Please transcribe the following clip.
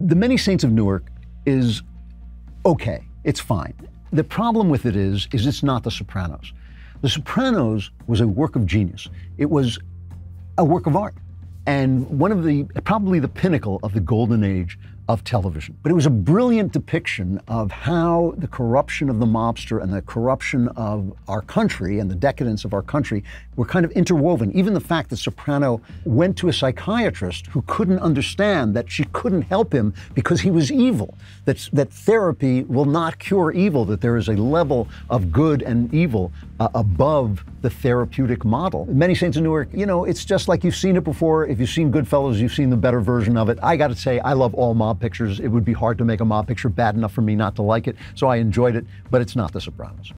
The Many Saints of Newark is okay. It's fine. The problem with it is, is it's not The Sopranos. The Sopranos was a work of genius. It was a work of art and one of the probably the pinnacle of the golden age of television. But it was a brilliant depiction of how the corruption of the mobster and the corruption of our country and the decadence of our country were kind of interwoven. Even the fact that Soprano went to a psychiatrist who couldn't understand that she couldn't help him because he was evil, that, that therapy will not cure evil, that there is a level of good and evil uh, above the therapeutic model. Many Saints of Newark, you know, it's just like you've seen it before. If you've seen Goodfellas, you've seen the better version of it. I got to say, I love all mob pictures. It would be hard to make a mob picture bad enough for me not to like it. So I enjoyed it, but it's not The Sopranos.